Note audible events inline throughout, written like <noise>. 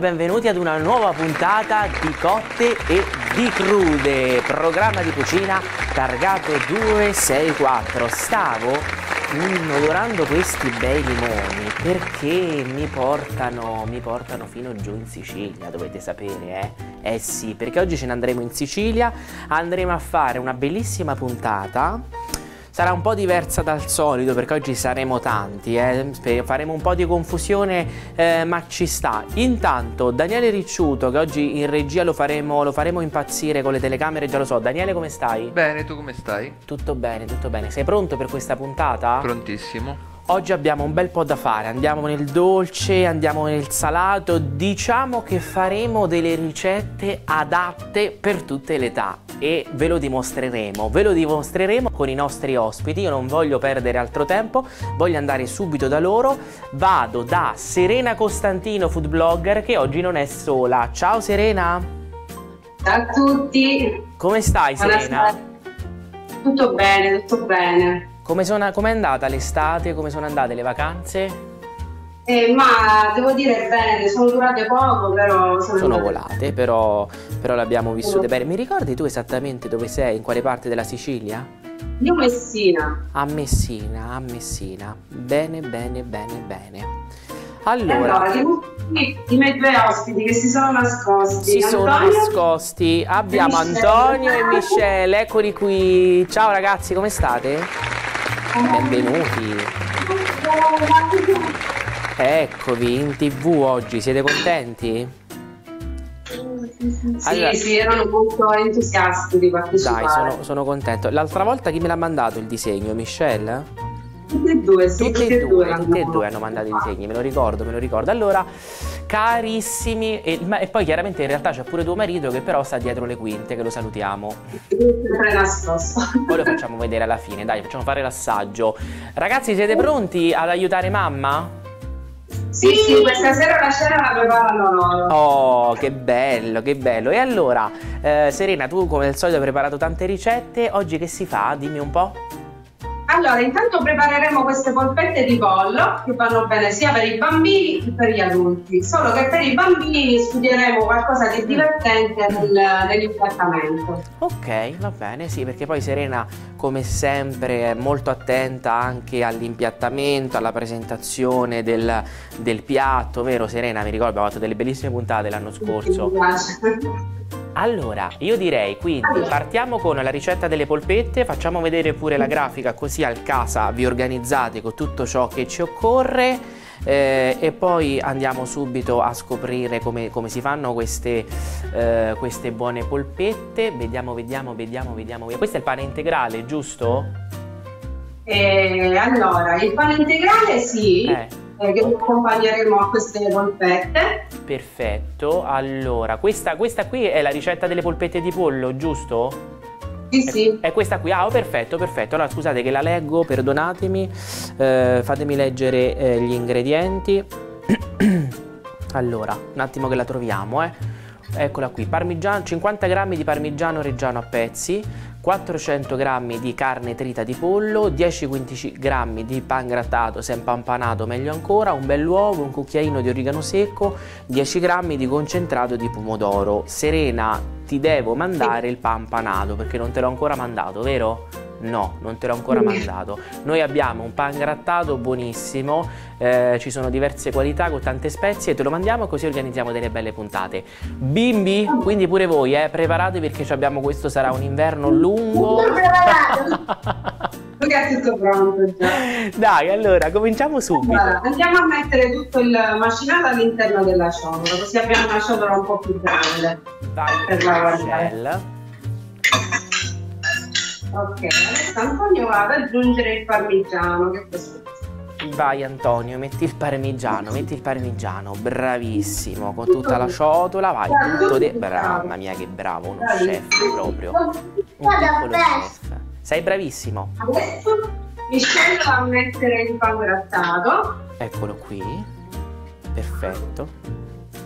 Benvenuti ad una nuova puntata di Cotte e di Crude, programma di cucina targato 264. Stavo odorando questi bei limoni perché mi portano, mi portano fino giù in Sicilia, dovete sapere, eh? Eh sì, perché oggi ce ne andremo in Sicilia, andremo a fare una bellissima puntata sarà un po' diversa dal solito perché oggi saremo tanti, eh? faremo un po' di confusione eh, ma ci sta. Intanto Daniele Ricciuto che oggi in regia lo faremo, lo faremo impazzire con le telecamere, già lo so. Daniele come stai? Bene, tu come stai? Tutto bene, tutto bene. Sei pronto per questa puntata? Prontissimo. Oggi abbiamo un bel po' da fare, andiamo nel dolce, andiamo nel salato, diciamo che faremo delle ricette adatte per tutte le età e ve lo dimostreremo, ve lo dimostreremo con i nostri ospiti, io non voglio perdere altro tempo, voglio andare subito da loro, vado da Serena Costantino, food blogger, che oggi non è sola. Ciao Serena! Ciao a tutti! Come stai Serena? Tutto bene, tutto bene. Come è andata l'estate? Come sono andate le vacanze? Eh, ma devo dire bene, sono durate poco, però sono, sono volate, però, però l'abbiamo vissute bene. Mi ricordi tu esattamente dove sei, in quale parte della Sicilia? Io Messina. A Messina, a Messina. Bene, bene, bene, bene. Allora, allora i, i miei due ospiti che si sono nascosti. Si Antonio sono nascosti. Abbiamo Antonio e Michelle, eccoli qui. Ciao ragazzi, come state? Benvenuti. Eccovi in tv oggi, siete contenti? Allora, sì, sì, erano molto entusiasti di partecipare. Dai, sono, sono contento. L'altra volta chi me l'ha mandato il disegno? Michelle? Tutte e due, sì, tutte, tutte e due, due tutte e due hanno mandato i disegni, me lo ricordo, me lo ricordo. Allora, carissimi, e, ma, e, poi chiaramente in realtà c'è pure tuo marito che però sta dietro le quinte, che lo salutiamo. Poi lo facciamo vedere alla fine, dai, facciamo fare l'assaggio. Ragazzi, siete pronti ad aiutare mamma? Sì, sì, questa sera la cena la preparano loro. Oh, che bello, che bello. E allora, eh, Serena, tu come al solito hai preparato tante ricette, oggi che si fa? Dimmi un po'. Allora, intanto prepareremo queste polpette di pollo che vanno bene sia per i bambini che per gli adulti, solo che per i bambini studieremo qualcosa di divertente nel, nell'impiattamento. Ok, va bene, sì, perché poi Serena, come sempre, è molto attenta anche all'impiattamento, alla presentazione del, del piatto, vero Serena? Mi ricordo, abbiamo fatto delle bellissime puntate l'anno scorso. Mi piace. Allora, io direi quindi partiamo con la ricetta delle polpette, facciamo vedere pure la grafica così al casa vi organizzate con tutto ciò che ci occorre eh, e poi andiamo subito a scoprire come, come si fanno queste, eh, queste, buone polpette. Vediamo, vediamo, vediamo, vediamo. Questo è il pane integrale, giusto? Eh, allora, il pane integrale sì. Eh che accompagneremo a queste polpette. Perfetto, allora questa, questa qui è la ricetta delle polpette di pollo, giusto? Sì, sì. È, questa qui, ah, oh, perfetto, perfetto. Allora scusate che la leggo, perdonatemi, eh, fatemi leggere eh, gli ingredienti. <clears throat> allora, un attimo che la troviamo, eh. Eccola qui, parmigiano, 50 g di parmigiano reggiano a pezzi, 400 g di carne trita di pollo, 10-15 g di pan grattato se impampanato meglio ancora, un bell'uovo, un cucchiaino di origano secco, 10 g di concentrato di pomodoro. Serena, ti devo mandare il pan panato perché non te l'ho ancora mandato, vero? No, non te l'ho ancora mandato. Noi abbiamo un pan grattato buonissimo, eh, ci sono diverse qualità con tante spezie, te lo mandiamo così organizziamo delle belle puntate. Bimbi, quindi pure voi, eh, preparatevi perché abbiamo questo sarà un inverno lungo. Lui <laughs> è tutto pronto già. Dai, allora, cominciamo subito. Allora, andiamo a mettere tutto il macinato all'interno della ciotola, così abbiamo una ciotola un po' più grande. Vai, per lavorare. Ok, adesso Antonio va ad aggiungere il parmigiano, che questo Vai Antonio, metti il parmigiano, metti il parmigiano, bravissimo, con tutta la ciotola, vai, tutto de... Mamma mia che bravo, uno chef proprio, un piccolo chef. Sei bravissimo. Adesso mi scelgo a mettere il pan grattato. Eccolo qui, perfetto.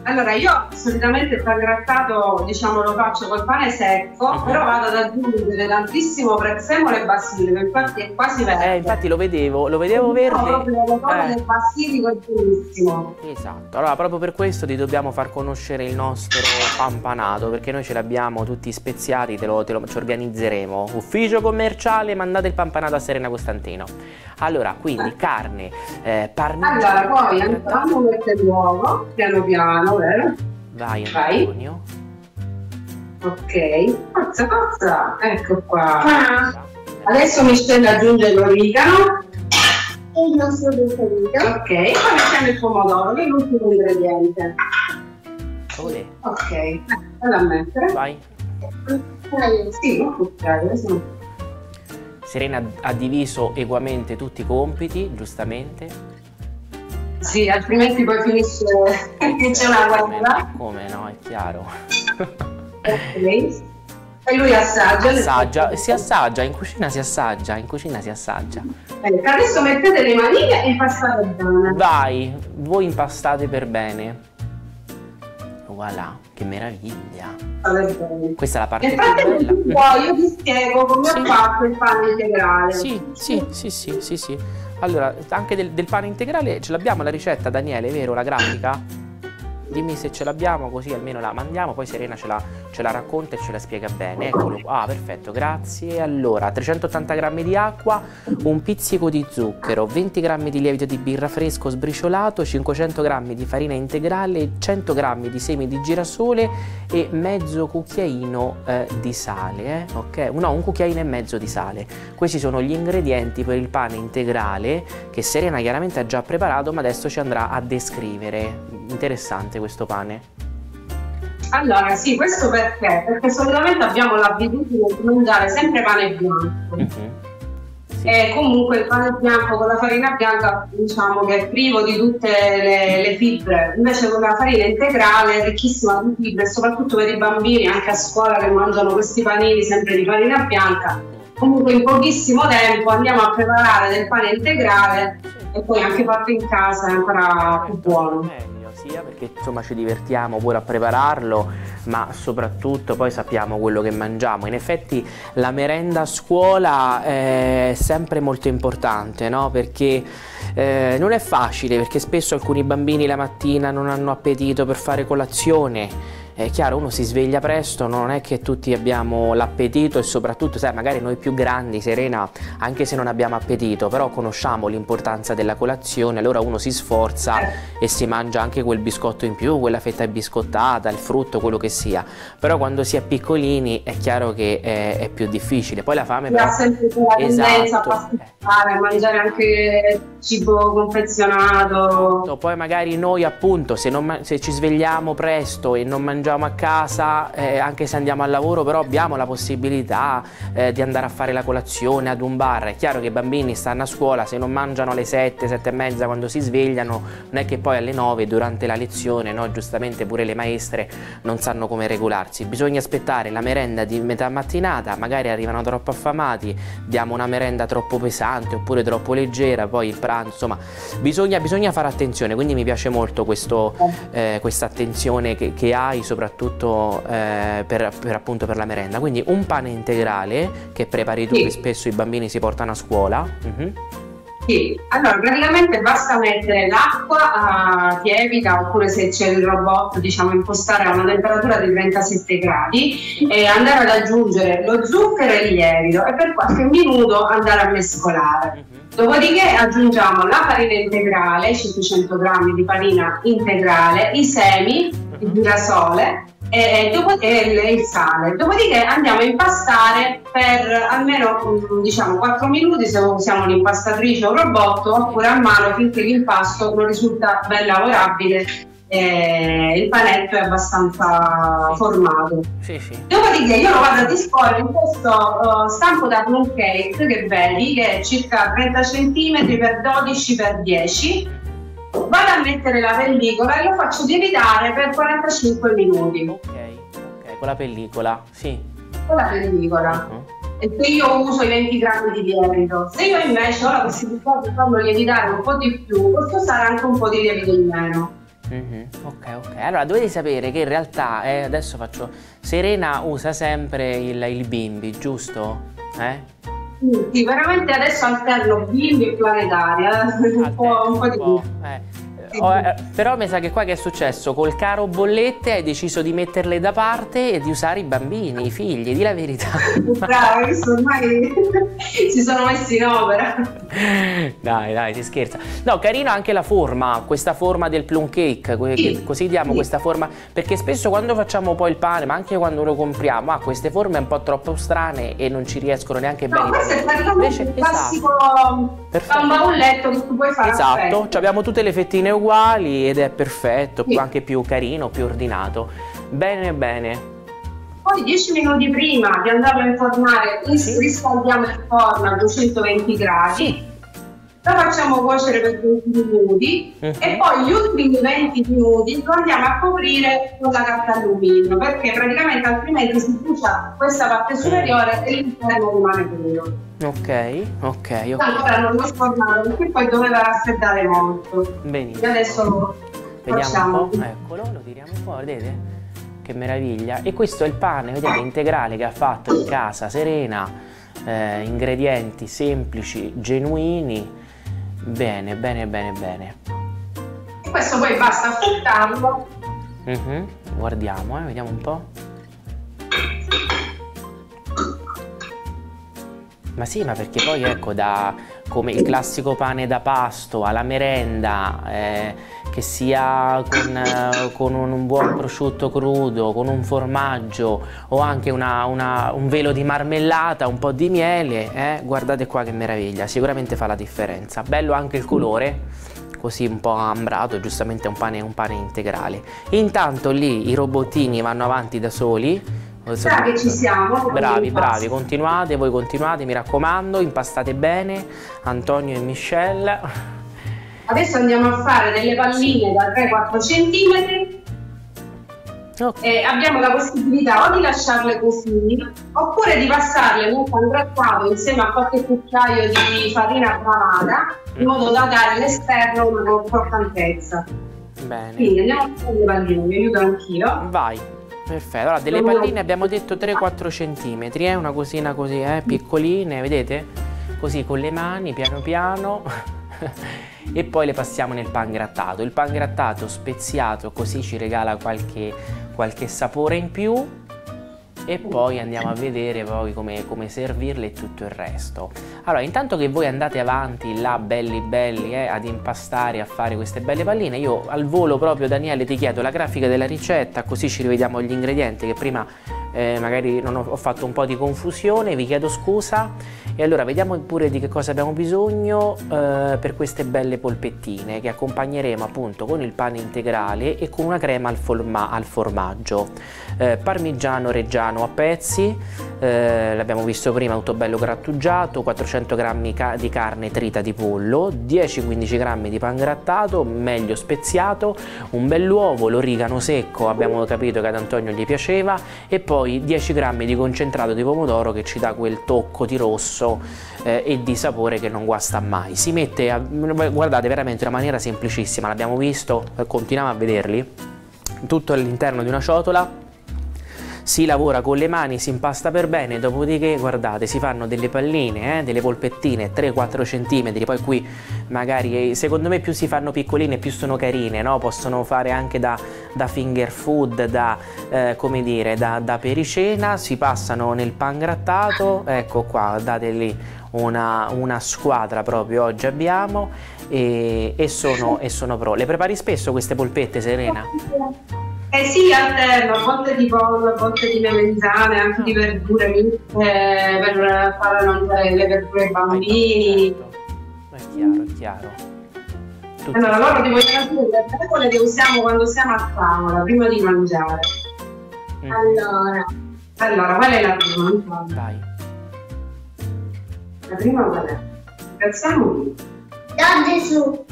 Allora, io solitamente il pangrattato, diciamo, lo faccio col pane secco, uh-huh. però vado ad aggiungere tantissimo prezzemolo e basilico, infatti è quasi verde. Eh, infatti lo vedevo, lo vedevo verde. No, proprio le cose eh. del basilico è buonissimo. Esatto, allora proprio per questo ti dobbiamo far conoscere il nostro pampanato, perché noi ce l'abbiamo tutti speziati, te lo, te lo ci organizzeremo. Ufficio commerciale, mandate il pampanato a Serena Costantino. Allora, quindi eh. carne, eh, parmigiano. Allora, poi Antonio mette l'uovo, piano piano, vero? Vai Antonio. Vai. Ok, forza, forza, ecco qua. Ah. Adesso Michelle aggiunge l'origano. Il nostro preferito. Ok, poi mettiamo il pomodoro, che è l'ultimo ingrediente. Olè. Ok, vado a mettere. Vai. Sì, non cucchiare, adesso Serena ha diviso equamente tutti i compiti, giustamente. Sì, altrimenti poi finisce, finisce una guerra. Come no, è chiaro. ok. E lui assaggia. Assaggia, si assaggia, in cucina si assaggia, in cucina si assaggia. Bene, adesso mettete le manine e impastate bene. Vai, voi impastate per bene. Voilà, che meraviglia. Questa è la parte più bella. Poi io ti spiego come sì. ho fatto il pane integrale. Sì, sì, sì, sì, sì, sì. Allora, anche del, del pane integrale ce l'abbiamo la ricetta, Daniele, vero, la grafica? Dimmi se ce l'abbiamo così almeno la mandiamo, poi Serena ce la, ce la, racconta e ce la spiega bene. Eccolo qua, ah, perfetto, grazie. Allora, 380 g di acqua, un pizzico di zucchero, 20 g di lievito di birra fresco sbriciolato, 500 g di farina integrale, 100 g di semi di girasole e mezzo cucchiaino eh, di sale, eh? ok? No, un cucchiaino e mezzo di sale. Questi sono gli ingredienti per il pane integrale che Serena chiaramente ha già preparato, ma adesso ci andrà a descrivere. Interessante questo pane? Allora, sì, questo perché? Perché solitamente abbiamo l'abitudine di mangiare sempre pane bianco. Uh-huh. E comunque il pane bianco con la farina bianca diciamo che è privo di tutte le, le fibre, invece con la farina integrale è ricchissima di fibre, soprattutto per i bambini anche a scuola che mangiano questi panini sempre di farina bianca. Comunque in pochissimo tempo andiamo a preparare del pane integrale e poi anche fatto in casa è ancora più buono sia perché insomma ci divertiamo pure a prepararlo, ma soprattutto poi sappiamo quello che mangiamo. In effetti la merenda a scuola è sempre molto importante, no? Perché eh, non è facile, perché spesso alcuni bambini la mattina non hanno appetito per fare colazione è chiaro uno si sveglia presto, non è che tutti abbiamo l'appetito e soprattutto, sai, magari noi più grandi, Serena, anche se non abbiamo appetito, però conosciamo l'importanza della colazione, allora uno si sforza e si mangia anche quel biscotto in più, quella fetta biscottata, il frutto, quello che sia. Però quando si è piccolini è chiaro che è, è più difficile. Poi la fame... Ha sempre la esatto. a a mangiare anche cibo confezionato. Poi magari noi appunto se, non, se ci svegliamo presto e non mangiamo mangiamo a casa, eh, anche se andiamo al lavoro, però abbiamo la possibilità eh, di andare a fare la colazione ad un bar. È chiaro che i bambini stanno a scuola, se non mangiano alle 7, 7 e mezza quando si svegliano, non è che poi alle 9 durante la lezione, no, giustamente pure le maestre non sanno come regolarsi. Bisogna aspettare la merenda di metà mattinata, magari arrivano troppo affamati, diamo una merenda troppo pesante oppure troppo leggera, poi il pranzo, insomma, bisogna, bisogna fare attenzione, quindi mi piace molto questo, eh, questa attenzione che, che hai soprattutto eh, per, per, appunto per la merenda. Quindi un pane integrale che prepari tu, sì. che spesso i bambini si portano a scuola. Uh-huh. Sì, allora praticamente basta mettere l'acqua uh, tiepida oppure se c'è il robot diciamo impostare a una temperatura di 37 gradi e andare ad aggiungere lo zucchero e il lievito e per qualche minuto andare a mescolare. Uh-huh. Dopodiché aggiungiamo la farina integrale, 500 g di farina integrale, i semi, il girasole e, dopodiché il sale. Dopodiché andiamo a impastare per almeno diciamo 4 minuti se usiamo un'impastatrice o un robot oppure a mano finché l'impasto non risulta ben lavorabile eh, il panetto è abbastanza formato. Sì, sì. Dopodiché io lo vado a disporre in questo uh, stampo da plum cake che vedi che è circa 30 cm per 12 per 10 vado a mettere la pellicola e lo faccio lievitare per 45 minuti. Ok, ok, con la pellicola, sì. Con la pellicola. Uh-huh. E se io uso i 20 grammi di lievito, se io invece ho la possibilità di farlo lievitare un po' di più, posso usare anche un po' di lievito in meno. Mhm, Ok, ok. Allora dovete sapere che in realtà, eh, adesso faccio. Serena usa sempre il, il bimbi, giusto? Eh? Sì, veramente adesso alterno bimbi e planetaria, un po', un po' di po', eh. Oh, eh, però mi sa che qua che è successo? Col caro bollette hai deciso di metterle da parte e di usare i bambini, i figli, di la verità. <laughs> Bravo, ormai <laughs> si sono messi in opera. Dai, dai, si scherza. No, carina anche la forma, questa forma del plum cake, Sì, così diamo sì. questa forma, perché spesso quando facciamo poi il pane, ma anche quando lo compriamo, ha queste forme un po' troppo strane e non ci riescono neanche No, bene. questo è praticamente il classico Perfetto. un baulletto che tu puoi fare. Esatto, abbiamo tutte le fettine uguali ed è perfetto, Sì. anche più carino, più ordinato. Bene, bene. Poi 10 minuti prima di andarlo a infornare, ris- Sì. riscaldiamo il forno a 220 gradi. Sì. Lo facciamo cuocere per 20 minuti Mhm. e poi gli ultimi 20 minuti lo andiamo a coprire con la carta alluminio perché praticamente altrimenti si brucia questa parte superiore e l'interno rimane crudo. Ok, ok, ok. Ancora non l'ho sfornato perché poi doveva raffreddare molto. Benissimo. E adesso lo Vediamo facciamo. un po', eccolo, lo tiriamo fuori, vedete? Che meraviglia. E questo è il pane, vedete, integrale che ha fatto in casa Serena, eh, ingredienti semplici, genuini. Bene, bene, bene, bene. Questo poi basta affrettarlo. Mhm, Guardiamo, eh, vediamo un po'. Ma sì, ma perché poi ecco, da come il classico pane da pasto alla merenda, eh, che sia con, eh, con un, buon prosciutto crudo, con un formaggio o anche una- una- un velo di marmellata, un po' di miele, eh, guardate qua che meraviglia, sicuramente fa la differenza. Bello anche il colore, così un po' ambrato, giustamente è un pane, un pane integrale. Intanto lì i robottini vanno avanti da soli. Ora che ci siamo. Bravi, bravi, continuate, voi continuate, mi raccomando, impastate bene, Antonio e Michelle. Adesso andiamo a fare delle palline da 3-4 cm Ok. e abbiamo la possibilità o di lasciarle così oppure di passarle nel pangrattato insieme a qualche cucchiaio di farina bravata in modo da dare all'esterno una croccantezza. Bene. Quindi andiamo a fare le palline, mi aiuto anch'io. Vai. Perfetto. Allora, delle palline abbiamo detto 3-4 cm, eh, una cosina così, eh, piccoline, vedete? Così con le mani, piano piano. <laughs> e poi le passiamo nel pangrattato. Il pangrattato speziato così ci regala qualche, qualche sapore in più. E poi andiamo a vedere poi come, come servirle e tutto il resto. Allora, intanto che voi andate avanti là, belli belli, eh, ad impastare, a fare queste belle palline, io al volo proprio, Daniele, ti chiedo la grafica della ricetta, così ci rivediamo gli ingredienti, che prima eh, magari non ho, ho fatto un po' di confusione, vi chiedo scusa. E allora vediamo pure di che cosa abbiamo bisogno eh, per queste belle polpettine, che accompagneremo appunto con il pane integrale e con una crema al, forma- al formaggio. Eh, parmigiano reggiano a pezzi, eh, l'abbiamo visto prima tutto bello grattugiato, 400 g di carne trita di pollo, 10-15 g di pan grattato, meglio speziato, un bell'uovo, l'origano secco, abbiamo capito che ad Antonio gli piaceva, e poi 10 g di concentrato di pomodoro che ci dà quel tocco di rosso eh, e di sapore che non guasta mai. Si mette, a, guardate, veramente in una maniera semplicissima, l'abbiamo visto, eh, continuiamo a vederli, tutto all'interno di una ciotola si lavora con le mani, si impasta per bene, dopodiché guardate si fanno delle palline, eh, delle polpettine 3-4 cm, poi qui magari eh, secondo me più si fanno piccoline più sono carine, no? possono fare anche da, da finger food, da, eh, come dire, da, da pericena, si passano nel pan grattato, ecco qua, date lì una, una squadra proprio oggi abbiamo e, e sono, e sono pro. Le prepari spesso queste polpette Serena? Eh sì, alterno, a volte di pollo, a volte di melanzane, anche di verdure miste per fare mangiare le verdure ai bambini. Certo. È chiaro, è chiaro. Tutto Allora, loro ti vogliono dire le regole che usiamo quando siamo a tavola, prima di mangiare. Mm. Allora, Allora, qual è la prima? Antonio? Vai. La prima qual è? Pensiamo lì, da Gesù.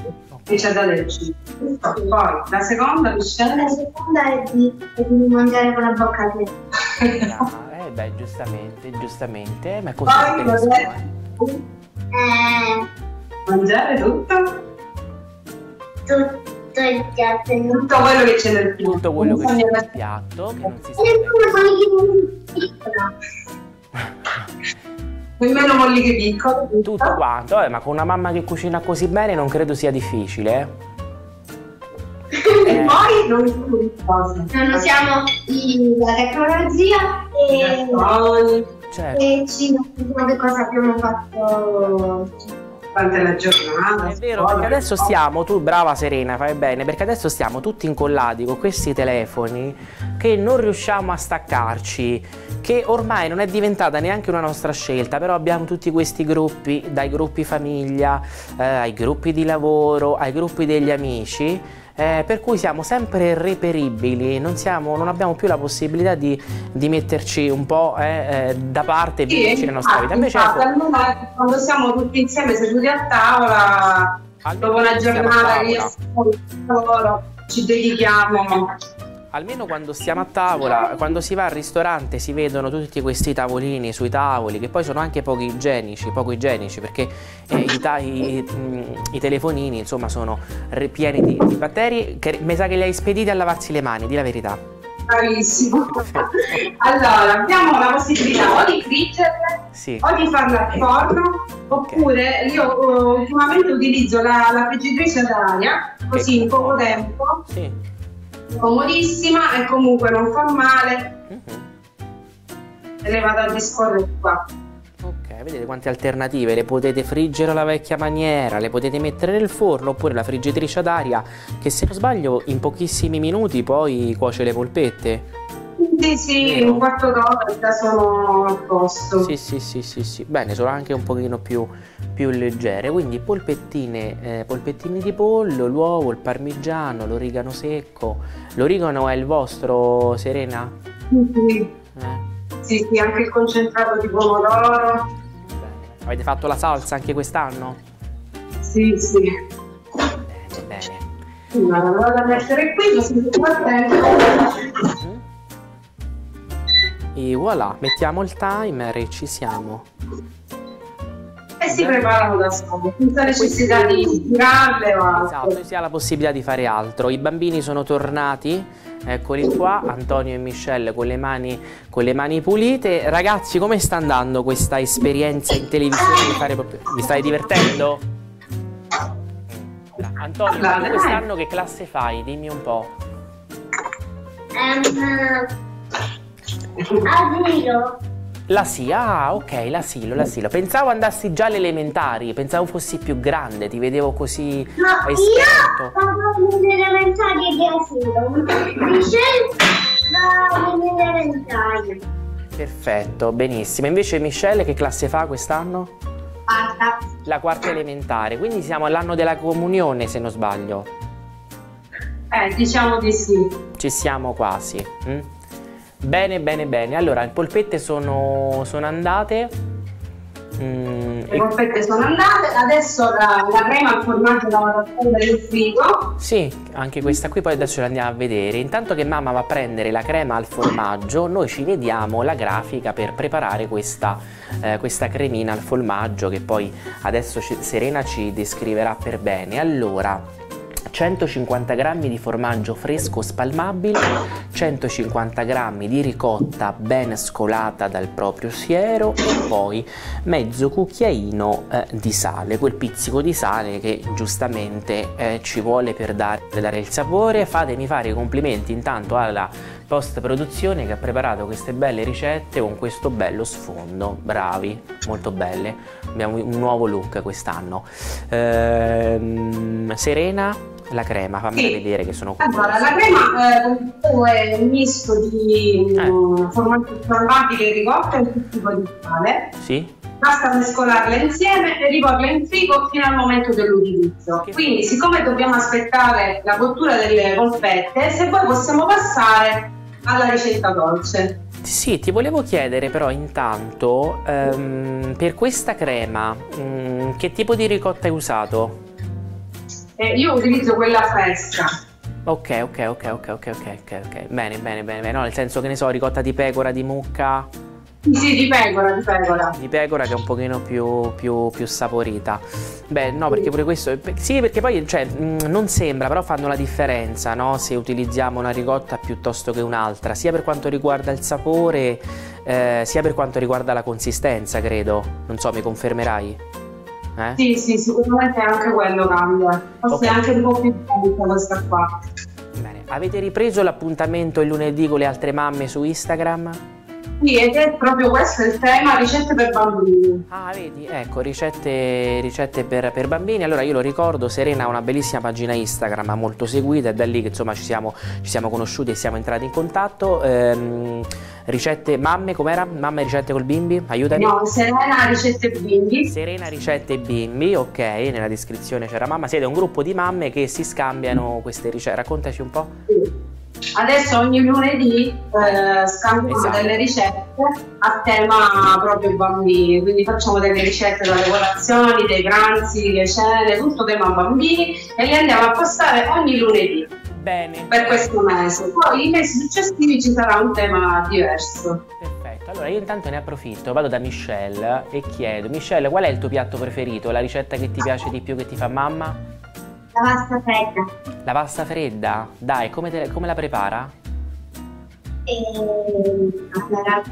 Che dato il cibo. Poi, la seconda, La Michelle? seconda è di, è di mangiare con la bocca aperta. Brava, eh beh, giustamente, giustamente, ma è così Poi, scuole. Eh, Mangiare tutto? tu- tutto il piatto. Non Tutto quello che c'è nel piatto. tutto quello che c'è nel piatto, che non si E <laughs> <laughs> Nemmeno molliche piccole. tutto quanto, eh, ma con una mamma che cucina così bene non credo sia difficile. eh. <laughs> E poi non sono di cose. Non usiamo i- la tecnologia e, Certo. e ci che cosa abbiamo fatto. Durante la giornata. È vero, scuola. perché adesso stiamo, tu brava Serena, fai bene, perché adesso stiamo tutti incollati con questi telefoni che non riusciamo a staccarci, che ormai non è diventata neanche una nostra scelta, però abbiamo tutti questi gruppi, dai gruppi famiglia, eh, ai gruppi di lavoro, ai gruppi degli amici. Eh, per cui siamo sempre reperibili, non, siamo- non abbiamo più la possibilità di, di metterci un po' eh, eh, da parte e Sì, viverci la nostra vita. Invece infatti, ecco, almeno quando siamo tutti insieme seduti a tavola, dopo una giornata che al lavoro, ci dedichiamo. Almeno quando stiamo a tavola, quando si va al ristorante si vedono tutti questi tavolini sui tavoli che poi sono anche poco igienici, poco igienici perché eh, i, i- mm, i telefonini insomma sono re- pieni di, di batteri che mi sa che li hai spediti a lavarsi le mani, di la verità. Bravissimo. <laughs> allora, abbiamo la possibilità o di friggerle Sì. o di farla al forno, oppure io eh, ultimamente utilizzo la, la friggitrice ad aria, così in poco tempo, Sì. Comodissima e comunque non fa male, Mhm. e le vado a disporre qua. Ok, vedete quante alternative, le potete friggere alla vecchia maniera, le potete mettere nel forno oppure la friggitrice ad aria che se non sbaglio in pochissimi minuti poi cuoce le polpette. Sì, sì, Vero? un quarto d'ora già sono a posto. Sì, sì, sì, sì, sì. Bene, sono anche un pochino più, più leggere. Quindi polpettine, eh, polpettine di pollo, l'uovo, il parmigiano, l'origano secco. L'origano è il vostro, Serena? Sì, Eh, sì, sì, anche il concentrato di pomodoro. bene. Avete fatto la salsa anche quest'anno? Sì, sì. Bene, bene. Allora, lo vado a mettere qui, così nel frattempo. E voilà, mettiamo il timer e ci siamo. E si preparano da soli, senza necessità di tirarle o. Esatto, si ha la possibilità di fare altro. I bambini sono tornati, eccoli qua, Antonio e Michelle con le mani, con le mani pulite. Ragazzi, come sta andando questa esperienza in televisione fare. Vi stai divertendo? Antonio, Dai. quest'anno che classe fai? Dimmi un po'. Um, asilo. L'asilo, ah ok, l'asilo, l'asilo. Pensavo andassi già alle elementari, pensavo fossi più grande, ti vedevo così No, esperto. io vado nelle elementari di asilo. Michelle va nelle elementari. Perfetto, benissimo. Invece Michelle che classe fa quest'anno? Basta. La quarta elementare, quindi siamo all'anno della comunione se non sbaglio. Eh, diciamo di sì. Ci siamo quasi. mm? Bene, bene, bene. Allora, le polpette sono, sono andate. Mm, Le e- polpette sono andate, adesso la, la crema al formaggio la vado a prendere in frigo. sì, anche questa qui poi adesso la andiamo a vedere. Intanto che mamma va a prendere la crema al formaggio, noi ci vediamo la grafica per preparare questa, eh, questa cremina al formaggio che poi adesso Serena ci descriverà per bene. Allora, 150 g di formaggio fresco spalmabile, 150 g di ricotta ben scolata dal proprio siero e poi mezzo cucchiaino eh, di sale, quel pizzico di sale che giustamente eh, ci vuole per dare, per dare il sapore. Fatemi fare i complimenti intanto alla post produzione che ha preparato queste belle ricette con questo bello sfondo. Bravi, molto belle. Abbiamo un nuovo look quest'anno. Ehm, Serena, la crema, fammela Sì. vedere che sono Allora, curiosa. la crema eh, è un misto di Eh. mm, spalmabile e ricotta e un tipo di sale. Sì? Basta mescolarle insieme e riporle in frigo fino al momento dell'utilizzo. Che- Quindi, siccome dobbiamo aspettare la cottura delle polpette, se vuoi possiamo passare alla ricetta dolce. Sì, ti volevo chiedere però intanto, ehm, per questa crema, mm, che tipo di ricotta hai usato? Eh, io utilizzo quella fresca. Ok, ok, ok, ok, ok, ok, ok, ok. Bene, bene, bene. No, nel senso che ne so, ricotta di pecora, di mucca. Sì, di pecora, di pecora. Di pecora che è un pochino più, più, più saporita. Beh, no, perché pure questo... Sì, perché poi, cioè, non sembra, però fanno la differenza, no? Se utilizziamo una ricotta piuttosto che un'altra, sia per quanto riguarda il sapore, eh, sia per quanto riguarda la consistenza, credo. Non so, mi confermerai? Eh? Sì, sì, sicuramente anche quello cambia. Forse okay. anche un po' più pulita questa qua. Bene, avete ripreso l'appuntamento il lunedì con le altre mamme su Instagram? Sì, ed è proprio questo il tema, ricette per bambini. Ah, vedi, ecco, ricette, ricette per, per, bambini. Allora io lo ricordo, Serena ha una bellissima pagina Instagram molto seguita, è da lì che insomma ci siamo, ci siamo conosciuti e siamo entrati in contatto. Ehm, ricette, mamme, com'era? Mamme ricette col bimbi? Aiutami. No, Serena ricette bimbi. Serena ricette bimbi, ok, nella descrizione c'era mamma. Siete un gruppo di mamme che si scambiano queste ricette. Raccontaci un po'. Sì. Adesso ogni lunedì eh, scambiamo esatto. delle ricette a tema proprio bambini, quindi facciamo delle ricette dalle colazioni, dei pranzi, le cene, tutto tema bambini e le andiamo a postare ogni lunedì. Bene. Per questo mese. Poi i mesi successivi ci sarà un tema diverso. Perfetto, allora io intanto ne approfitto, vado da Michelle e chiedo, Michelle qual è il tuo piatto preferito, la ricetta che ti piace di più che ti fa mamma? La pasta fredda. La pasta fredda? Dai, come, te, come la prepara? E... Allora,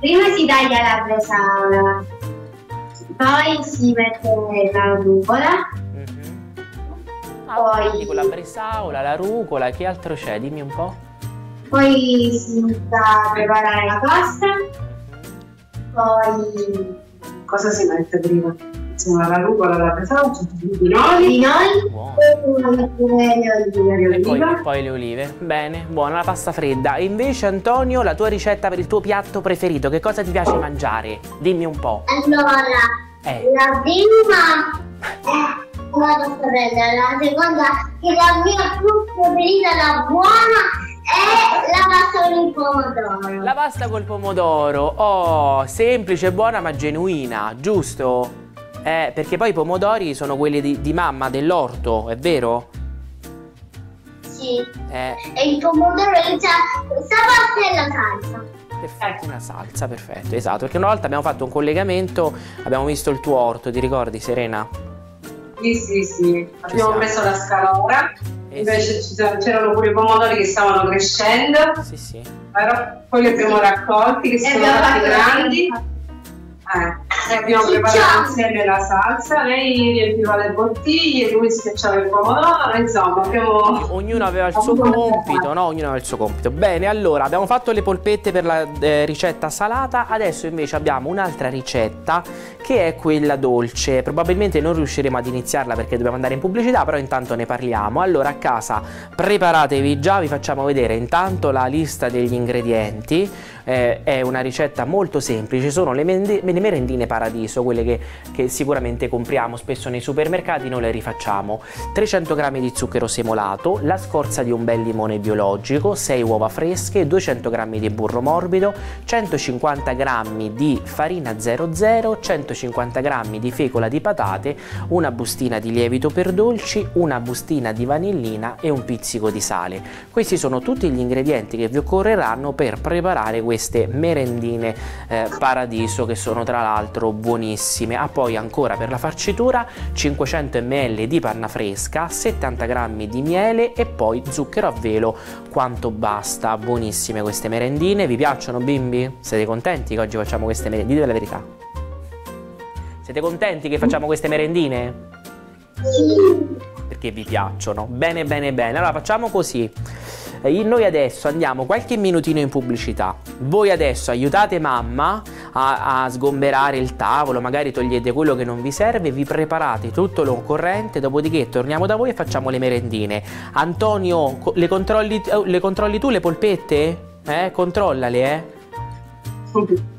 prima si taglia la bresaola, poi si mette la rucola. Mm-hmm. Ah, poi con la bresaola, la rucola, che altro c'è? Dimmi un po'. Poi si inizia a preparare la pasta. Poi cosa si mette prima? Insomma la rucola, la pesaucia, i pinoli, e poi, e poi le olive. Bene, buona la pasta fredda. E invece Antonio, la tua ricetta per il tuo piatto preferito, che cosa ti piace mangiare? Dimmi un po'. Allora, eh. la prima è la pasta fredda, la seconda che la mia più preferita, la buona è la pasta con il pomodoro. La pasta col pomodoro, oh, semplice, buona ma genuina, giusto? Eh, perché poi i pomodori sono quelli di, di mamma dell'orto, è vero? Sì. Eh. E il pomodoro c'è questa pasta e la salsa. Perfetto, una salsa, perfetto, esatto. Perché una volta abbiamo fatto un collegamento, abbiamo visto il tuo orto, ti ricordi Serena? Sì, sì, sì. Abbiamo messo la scalora. Eh, Invece sì. c'erano pure i pomodori che stavano crescendo. Sì, sì. Però poi li abbiamo raccolti, che sono stati grandi. Eh. Abbiamo preparato insieme la salsa, lei riempiva le bottiglie, lui schiacciava il pomodoro, insomma abbiamo... Ognuno aveva il suo compito, no? Ognuno aveva il suo compito. Bene, allora abbiamo fatto le polpette per la eh, ricetta salata, adesso invece abbiamo un'altra ricetta che è quella dolce. Probabilmente non riusciremo ad iniziarla perché dobbiamo andare in pubblicità, però intanto ne parliamo. Allora a casa preparatevi già, vi facciamo vedere intanto la lista degli ingredienti. Eh, è una ricetta molto semplice, sono le, le merendine paradiso, quelle che, che, sicuramente compriamo spesso nei supermercati, noi le rifacciamo. 300 g di zucchero semolato, la scorza di un bel limone biologico, 6 uova fresche, 200 g di burro morbido, 150 g di farina 00, 150 g di fecola di patate, una bustina di lievito per dolci, una bustina di vanillina e un pizzico di sale. Questi sono tutti gli ingredienti che vi occorreranno per preparare queste merendine eh, paradiso che sono tra l'altro buonissime. Ah, poi ancora per la farcitura 500 ml di panna fresca, 70 g di miele e poi zucchero a velo quanto basta. Buonissime queste merendine, vi piacciono bimbi? Siete contenti che oggi facciamo queste merendine? Dite la verità. Siete contenti che facciamo queste merendine? Sì. Perché vi piacciono. Bene, bene, bene. Allora facciamo così. Noi adesso andiamo qualche minutino in pubblicità. Voi adesso aiutate mamma a, a, sgomberare il tavolo, magari togliete quello che non vi serve, vi preparate tutto l'occorrente, dopodiché torniamo da voi e facciamo le merendine. Antonio, le controlli, eh, le controlli tu le polpette? Eh? Controllale, eh?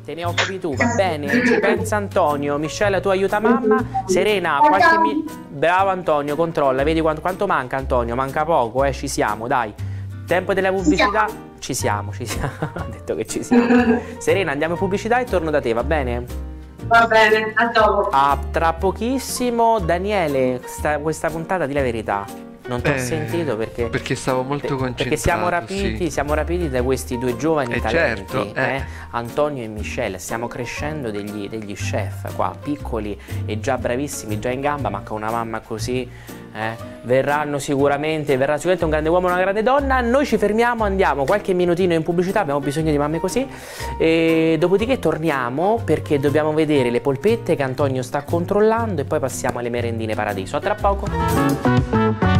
Te ne occupi tu, va bene? Ci pensa Antonio. Michelle, tu aiuta mamma. Serena, qualche mi... Bravo Antonio, controlla. Vedi quanto, quanto manca Antonio? Manca poco, eh? Ci siamo, dai. Tempo della pubblicità? Ci siamo, ci siamo. <laughs> ha detto che ci siamo. <laughs> Serena, andiamo in pubblicità e torno da te, va bene? Va bene, a dopo. A tra pochissimo, Daniele, sta, questa puntata di la verità. Non ti ho eh, sentito perché... Perché stavo molto concentrato. Perché siamo rapiti, sì. siamo rapiti da questi due giovani eh talenti, certo, eh. eh. Antonio e Michelle. Stiamo crescendo degli, degli chef qua, piccoli e già bravissimi, già in gamba, ma con una mamma così eh, verranno sicuramente, verrà sicuramente un grande uomo e una grande donna. Noi ci fermiamo, andiamo qualche minutino in pubblicità, abbiamo bisogno di mamme così. E dopodiché torniamo perché dobbiamo vedere le polpette che Antonio sta controllando e poi passiamo alle merendine paradiso. A tra poco.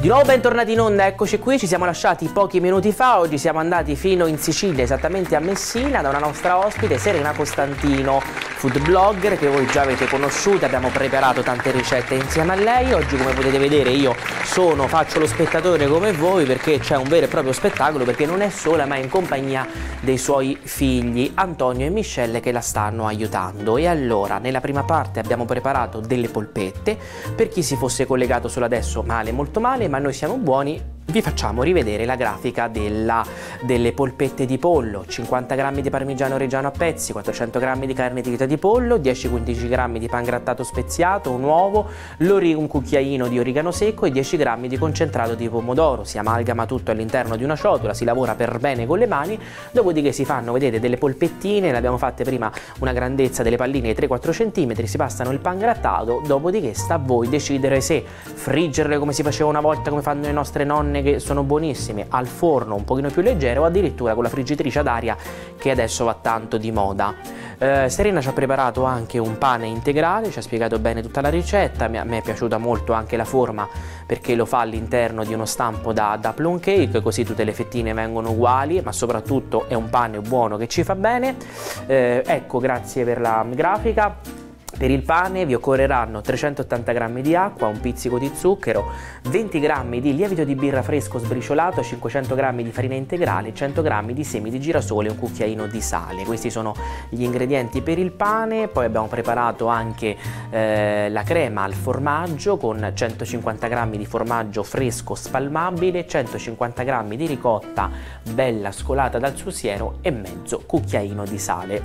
Di nuovo bentornati in onda, eccoci qui, ci siamo lasciati pochi minuti fa, oggi siamo andati fino in Sicilia, esattamente a Messina, da una nostra ospite, Serena Costantino, food blogger che voi già avete conosciuto, abbiamo preparato tante ricette insieme a lei, oggi come potete vedere io sono, faccio lo spettatore come voi perché c'è un vero e proprio spettacolo, perché non è sola ma è in compagnia dei suoi figli, Antonio e Michelle che la stanno aiutando. E allora, nella prima parte abbiamo preparato delle polpette, per chi si fosse collegato solo adesso male molto male, ma noi siamo buoni vi facciamo rivedere la grafica della, delle polpette di pollo, 50 g di parmigiano reggiano a pezzi, 400 g di carne trita di pollo, 10-15 g di pan grattato speziato, un uovo, un cucchiaino di origano secco e 10 g di concentrato di pomodoro. Si amalgama tutto all'interno di una ciotola, si lavora per bene con le mani, dopodiché si fanno, vedete, delle polpettine, le abbiamo fatte prima una grandezza delle palline di 3-4 cm, si passano il pan grattato, dopodiché sta a voi decidere se friggerle come si faceva una volta, come fanno le nostre nonne che sono buonissime al forno un pochino più leggero o addirittura con la friggitrice ad aria che adesso va tanto di moda. Eh, Serena ci ha preparato anche un pane integrale, ci ha spiegato bene tutta la ricetta, mi, mi è piaciuta molto anche la forma perché lo fa all'interno di uno stampo da, da plum cake, così tutte le fettine vengono uguali, ma soprattutto è un pane buono che ci fa bene. Eh, ecco, grazie per la grafica. Per il pane vi occorreranno 380 g di acqua, un pizzico di zucchero, 20 g di lievito di birra fresco sbriciolato, 500 g di farina integrale, 100 g di semi di girasole e un cucchiaino di sale. Questi sono gli ingredienti per il pane, poi abbiamo preparato anche eh, la crema al formaggio con 150 g di formaggio fresco spalmabile, 150 g di ricotta bella scolata dal suo siero e mezzo cucchiaino di sale.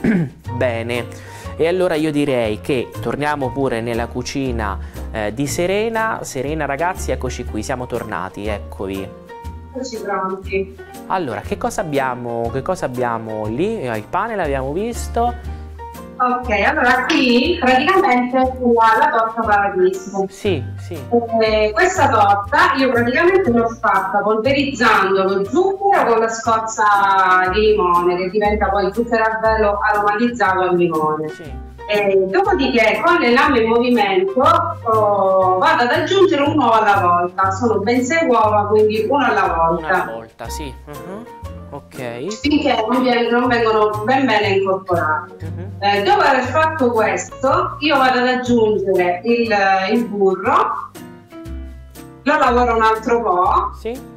<clears throat> Bene. E allora io direi che torniamo pure nella cucina eh, di Serena. Serena ragazzi, eccoci qui, siamo tornati, eccovi. Pronti. Allora, che cosa abbiamo, che cosa abbiamo lì? Il pane l'abbiamo visto. Ok, allora qui praticamente la, la torta paradiso. Sì, sì. Eh, questa torta io praticamente l'ho fatta polverizzando lo zucchero con la scorza di limone che diventa poi zucchero a velo aromatizzato al limone. Sì. Eh, dopodiché con le lame in movimento oh, vado ad aggiungere un uovo alla volta. Sono ben sei uova, quindi uno alla volta. Una alla volta, sì. Uh-huh. Ok. Finché non, non, vengono ben bene incorporati. Uh-huh. Eh, dopo aver fatto questo, io vado ad aggiungere il, il burro, lo lavoro un altro po'. Sì.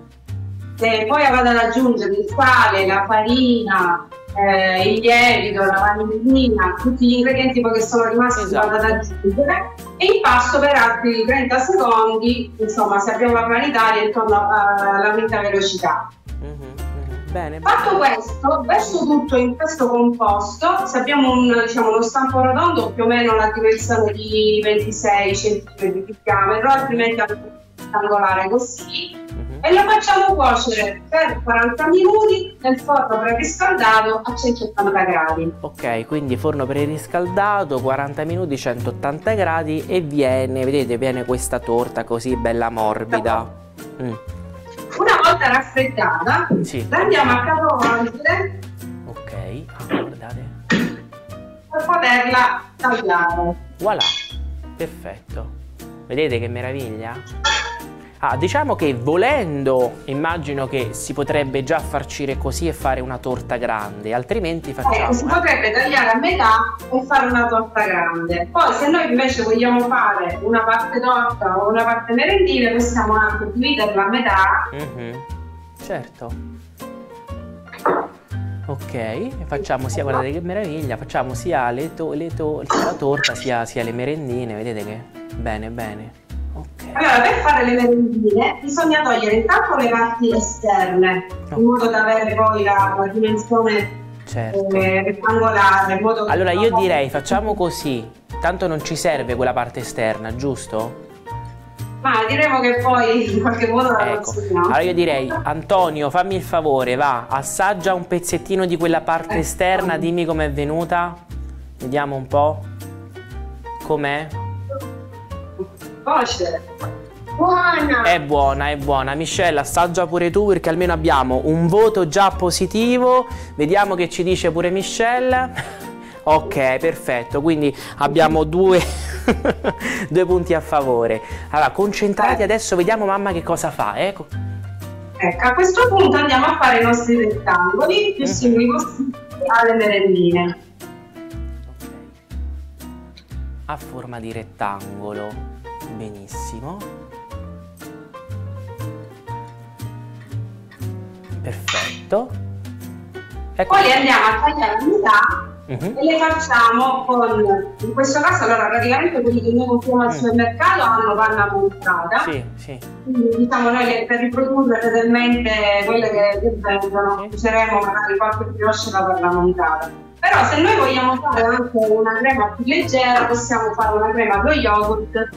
E poi vado ad aggiungere il sale, la farina, eh, il lievito, la vanillina, tutti gli ingredienti che sono rimasti esatto. vado ad aggiungere e impasto per altri 30 secondi, insomma se abbiamo la planetaria intorno alla metà velocità. Bene. Fatto questo, verso tutto in questo composto, se abbiamo un, diciamo, uno stampo rotondo più o meno la dimensione di 26 cm di diametro, altrimenti rettangolare così, uh-huh. e lo facciamo cuocere per 40 minuti nel forno preriscaldato a 180 gradi. Ok, quindi forno preriscaldato, 40 minuti, 180 gradi e viene, vedete, viene questa torta così bella morbida. Mm. Volta raffreddata, sì. la andiamo a capovolgere. Ok, ah, guardate. Per poterla tagliare. Voilà, perfetto. Vedete che meraviglia? Ah, diciamo che volendo, immagino che si potrebbe già farcire così e fare una torta grande, altrimenti facciamo... Eh, si potrebbe tagliare a metà e fare una torta grande. Poi se noi invece vogliamo fare una parte torta o una parte merendina, possiamo anche dividerla a metà. Mm-hmm. Certo. Ok, facciamo sia, guardate che meraviglia, facciamo sia le to- le to- la torta sia, sia le merendine, vedete che... Bene, bene. Allora, per fare le merendine bisogna togliere intanto le parti esterne, oh. in modo da avere poi la, la dimensione certo. eh, rettangolare. allora io direi facciamo così, tanto non ci serve quella parte esterna, giusto? Ma diremo che poi in qualche modo la ecco. Allora io direi, Antonio, fammi il favore, va, assaggia un pezzettino di quella parte eh, esterna, dimmi com'è venuta. Vediamo un po'. Com'è? Voce. Buona. È buona, è buona. Michelle, assaggia pure tu perché almeno abbiamo un voto già positivo. Vediamo che ci dice pure Michelle. <laughs> Ok, perfetto, quindi abbiamo due, <laughs> due punti a favore. Allora, concentrati, adesso vediamo mamma che cosa fa. Ecco. ecco, a questo punto andiamo a fare i nostri rettangoli più simili possibili alle merendine. A forma di rettangolo, benissimo. Perfetto. Ecco. Poi andiamo a tagliare l'unità uh-huh. e le facciamo con, in questo caso allora praticamente quelli che noi compriamo al mm. supermercato hanno panna montata. Sì, sì. Quindi diciamo noi per riprodurre fedelmente quelle che, che vendono sì. useremo magari qualche brioche da panna montata. Però se noi vogliamo fare anche una crema più leggera possiamo fare una crema allo yogurt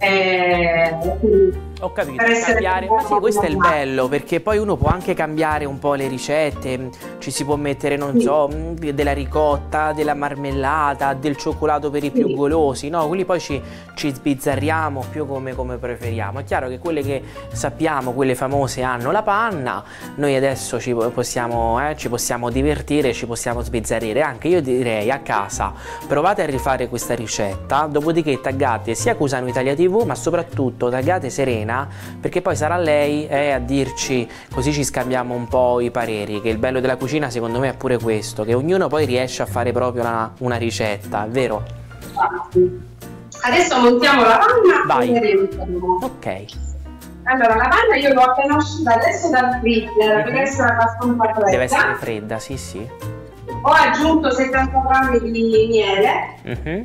eh, quindi ho capito, cambiare. Ma sì, questo è il bello, perché poi uno può anche cambiare un po' le ricette, ci si può mettere, non sì. so, mm, della ricotta, della marmellata, del cioccolato per i più golosi, no? Quelli poi ci, ci sbizzarriamo più come, come, preferiamo. È chiaro che quelle che sappiamo, quelle famose, hanno la panna, noi adesso ci possiamo, eh, ci possiamo divertire, ci possiamo sbizzarrire. Anche io direi a casa, provate a rifare questa ricetta, dopodiché taggate sia Cusano Italia TV, ma soprattutto taggate Serena Serena, perché poi sarà lei eh, a dirci, così ci scambiamo un po' i pareri, che il bello della cucina secondo me è pure questo, che ognuno poi riesce a fare proprio una, una ricetta, è vero? Adesso montiamo la panna Vai. Ok. Allora, la panna io l'ho appena uscita adesso dal freezer, mm-hmm. perché essere abbastanza Deve essere fredda, sì sì. Ho aggiunto 70 grammi di miele. Mm-hmm.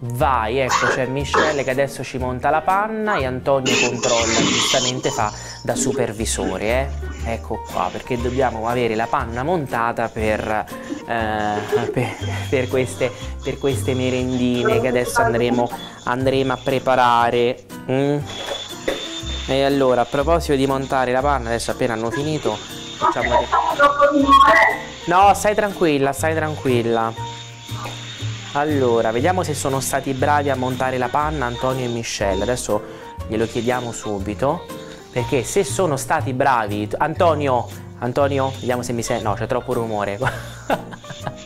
Vai, ecco c'è Michelle che adesso ci monta la panna e Antonio controlla, giustamente fa da supervisore, eh? Ecco qua, perché dobbiamo avere la panna montata per, eh, <laughs> per, per, queste, per queste, merendine che adesso andremo, andremo a preparare. Mm? E allora, a proposito di montare la panna, adesso appena hanno finito, facciamo... No, stai tranquilla, stai tranquilla. Allora, vediamo se sono stati bravi a montare la panna Antonio e Michelle. Adesso glielo chiediamo subito. Perché se sono stati bravi... Antonio, Antonio, vediamo se mi sente... No, c'è troppo rumore. <laughs>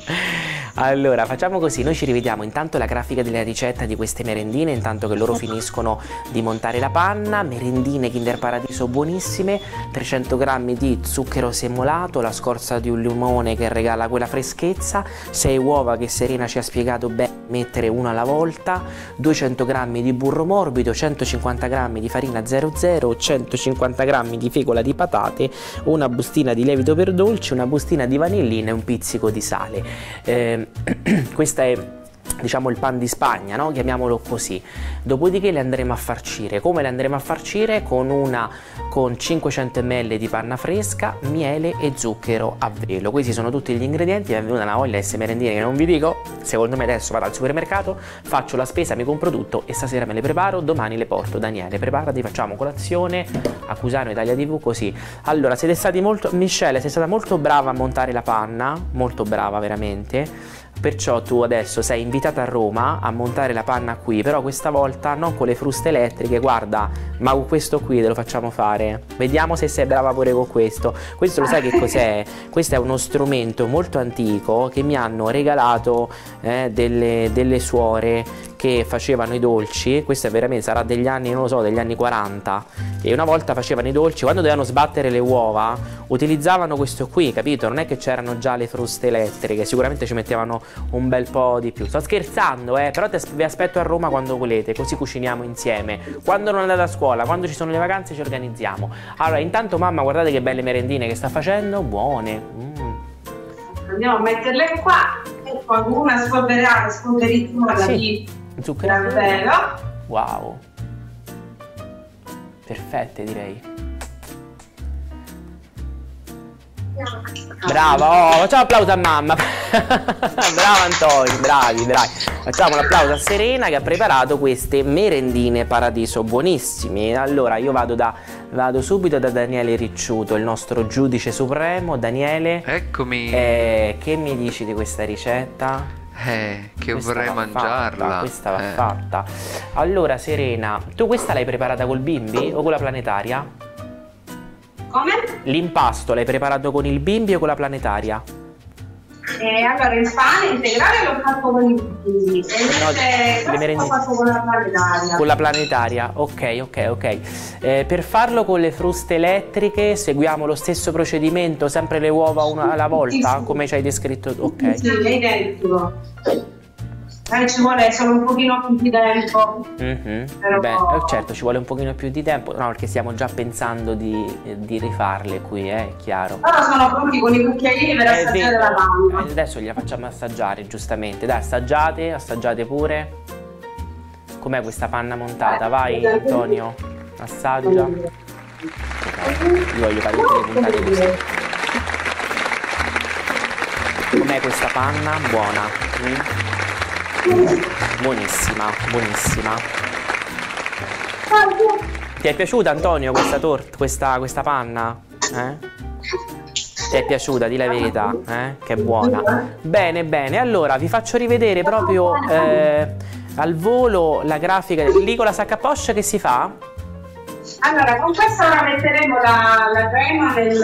Allora, facciamo così, noi ci rivediamo intanto la grafica della ricetta di queste merendine, intanto che loro finiscono di montare la panna, merendine Kinder Paradiso buonissime, 300 g di zucchero semolato, la scorza di un limone che regala quella freschezza, 6 uova che Serena ci ha spiegato bene mettere una alla volta, 200 g di burro morbido, 150 g di farina 00, 150 g di fecola di patate, una bustina di lievito per dolci, una bustina di vanillina e un pizzico di sale. Eh, <clears throat> questa è diciamo il pan di Spagna, no? chiamiamolo così. Dopodiché le andremo a farcire. Come le andremo a farcire? Con, una, con 500 ml di panna fresca, miele e zucchero a velo. Questi sono tutti gli ingredienti. Mi è venuta una voglia di merendine che non vi dico. Secondo me adesso vado al supermercato, faccio la spesa, mi compro tutto e stasera me le preparo, domani le porto. Daniele, preparati, facciamo colazione a Cusano Italia TV così. Allora, siete stati molto... Michelle, sei stata molto brava a montare la panna, molto brava veramente Perciò tu adesso sei invitata a Roma a montare la panna qui, però questa volta non con le fruste elettriche, guarda, ma con questo qui te lo facciamo fare. Vediamo se sei brava pure con questo. Questo lo sai che cos'è? <laughs> Questo è uno strumento molto antico che mi hanno regalato eh, delle, delle suore che facevano i dolci, questo è veramente sarà degli anni, non lo so, degli anni 40, e una volta facevano i dolci, quando dovevano sbattere le uova, utilizzavano questo qui, capito? Non è che c'erano già le fruste elettriche, sicuramente ci mettevano un bel po' di più. Sto scherzando, eh, però vi aspetto a Roma quando volete, così cuciniamo insieme. Quando non andate a scuola, quando ci sono le vacanze ci organizziamo. Allora, intanto mamma, guardate che belle merendine che sta facendo, buone. Mm. Andiamo a metterle qua e poi una spolverata, spolverizzata sì. di Zucchero velo. Wow. Perfette direi. Bravo, oh, facciamo applauso a mamma. <laughs> Bravo Antonio, bravi, bravi. Facciamo un applauso a Serena che ha preparato queste merendine paradiso buonissime. Allora io vado, da, vado subito da Daniele Ricciuto, il nostro giudice supremo. Daniele, eccomi. Eh, che mi dici di questa ricetta? Eh, che questa vorrei mangiarla. Fatta, questa va eh. fatta. Allora, Serena, tu questa l'hai preparata col bimbi o con la planetaria? Come? L'impasto l'hai preparato con il bimbi o con la planetaria? Eh, allora il pane integrale l'ho fatto con il bimbi e invece no, le l'ho fatto con la planetaria. Con la planetaria, ok, ok, ok. Eh, per farlo con le fruste elettriche seguiamo lo stesso procedimento, sempre le uova una alla volta, sì, come ci hai descritto? Ok. Sì, è identico eh, ci vuole solo un pochino più di tempo. Mm-hmm. Però... Beh, eh, certo, ci vuole un pochino più di tempo, no, perché stiamo già pensando di, di rifarle qui, eh, è chiaro. Ora sono pronti con i cucchiaini per eh, assaggiare la panna. Eh, adesso li facciamo assaggiare, giustamente. Dai, assaggiate, assaggiate pure. Com'è questa panna montata? Vai, Antonio, assaggia. Io voglio fare tutte le puntate così. Com'è questa panna? Buona. Mm? Buonissima, buonissima. Ti è piaciuta Antonio questa torta, questa, questa panna? Eh? Ti è piaciuta, di la verità, eh? Che buona. Bene, bene, allora vi faccio rivedere proprio eh, al volo la grafica. Lì con la sacca poche che si fa? Allora, con questa ora metteremo la, la crema nel...